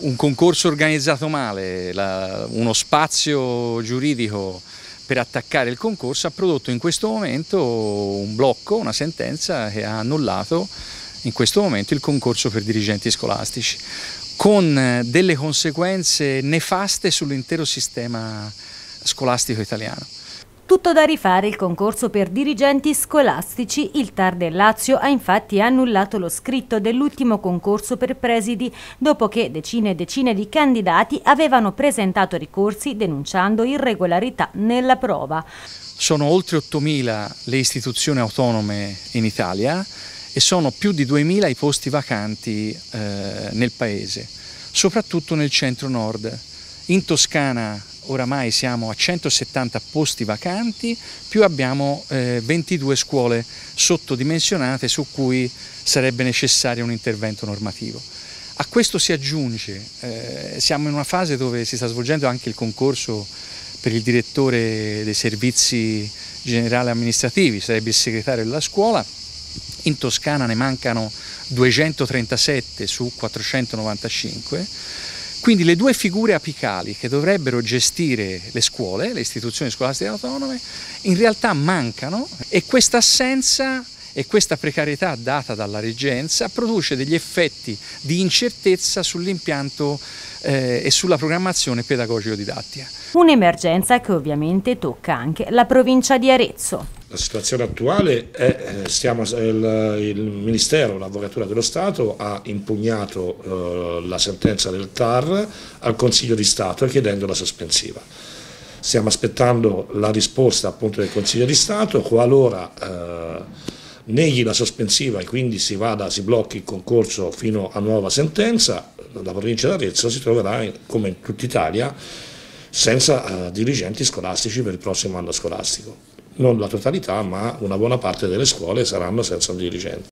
Un concorso organizzato male, la, uno spazio giuridico per attaccare il concorso ha prodotto in questo momento un blocco, una sentenza che ha annullato in questo momento il concorso per dirigenti scolastici, con delle conseguenze nefaste sull'intero sistema scolastico italiano. Tutto da rifare il concorso per dirigenti scolastici. Il TAR del Lazio ha infatti annullato lo scritto dell'ultimo concorso per presidi dopo che decine e decine di candidati avevano presentato ricorsi denunciando irregolarità nella prova. Sono oltre 8.000 le istituzioni autonome in Italia e sono più di 2.000 i posti vacanti eh, nel paese, soprattutto nel centro-nord. In Toscana oramai siamo a 170 posti vacanti, più abbiamo eh, 22 scuole sottodimensionate su cui sarebbe necessario un intervento normativo. A questo si aggiunge, eh, siamo in una fase dove si sta svolgendo anche il concorso per il direttore dei servizi generali amministrativi, sarebbe il segretario della scuola, in Toscana ne mancano 237 su 495 quindi le due figure apicali che dovrebbero gestire le scuole, le istituzioni scolastiche autonome, in realtà mancano e questa assenza e questa precarietà data dalla reggenza produce degli effetti di incertezza sull'impianto eh, e sulla programmazione pedagogico-didattica. Un'emergenza che ovviamente tocca anche la provincia di Arezzo. La situazione attuale è eh, stiamo, il, il Ministero l'Avvocatura dello Stato ha impugnato eh, la sentenza del TAR al Consiglio di Stato chiedendo la sospensiva. Stiamo aspettando la risposta appunto del Consiglio di Stato, qualora eh, neghi la sospensiva e quindi si, vada, si blocchi il concorso fino a nuova sentenza, la provincia d'Arezzo si troverà, come in tutta Italia, senza eh, dirigenti scolastici per il prossimo anno scolastico. Non la totalità, ma una buona parte delle scuole saranno senza un dirigente.